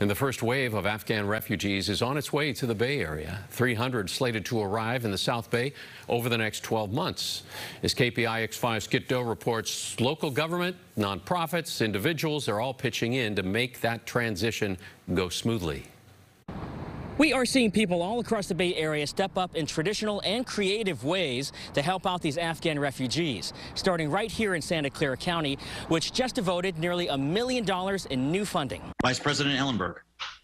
And the first wave of Afghan refugees is on its way to the Bay Area. 300 slated to arrive in the South Bay over the next 12 months. As KPIX5's Kiet Do reports, local government, nonprofits, individuals are all pitching in to make that transition go smoothly. We are seeing people all across the Bay Area step up in traditional and creative ways to help out these Afghan refugees, starting right here in Santa Clara County, which just devoted nearly a million dollars in new funding. Vice President Ellenberg.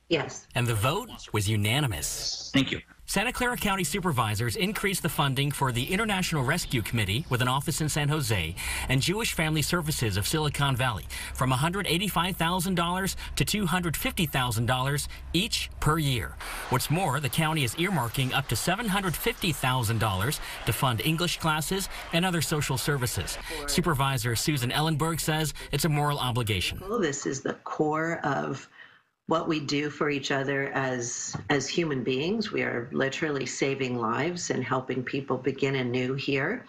Yes. And the vote was unanimous. Thank you. Santa Clara County supervisors increased the funding for the International Rescue Committee with an office in San Jose and Jewish Family Services of Silicon Valley from $185,000 to $250,000 each per year. What's more, the county is earmarking up to $750,000 to fund English classes and other social services. Supervisor Susan Ellenberg says it's a moral obligation. This is the core of what we do for each other as as human beings. We are literally saving lives and helping people begin anew here.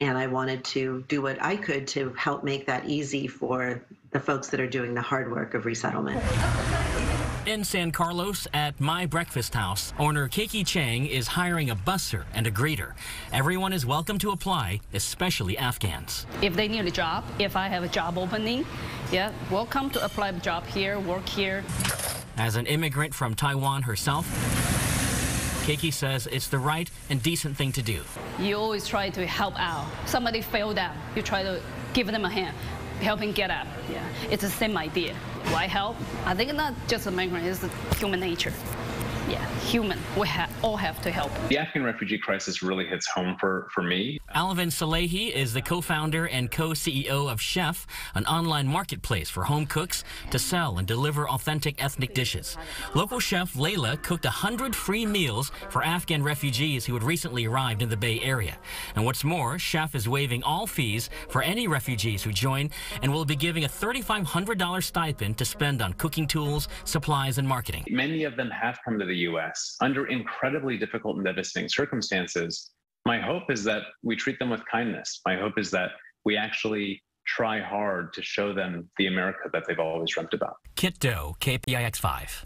And I wanted to do what I could to help make that easy for the folks that are doing the hard work of resettlement. In San Carlos at My Breakfast House, owner Keiki Chang is hiring a busser and a greeter. Everyone is welcome to apply, especially Afghans. If they need a job, if I have a job opening, yeah, welcome to apply a job here, work here. As an immigrant from Taiwan herself, Keiki says it's the right and decent thing to do. You always try to help out. Somebody fell down, you try to give them a hand, helping get up. Yeah, it's the same idea. Why help? I think it's not just a migrant, it's human nature yeah, human. We ha all have to help. The Afghan refugee crisis really hits home for, for me. Alvin Salehi is the co-founder and co-CEO of Shef, an online marketplace for home cooks to sell and deliver authentic ethnic dishes. Local chef Layla cooked 100 free meals for Afghan refugees who had recently arrived in the Bay Area. And what's more, Shef is waiving all fees for any refugees who join and will be giving a $3,500 stipend to spend on cooking tools, supplies, and marketing. Many of them have come to the the US under incredibly difficult and devastating circumstances, my hope is that we treat them with kindness. My hope is that we actually try hard to show them the America that they've always dreamt about. Kiet Do, KPIX 5.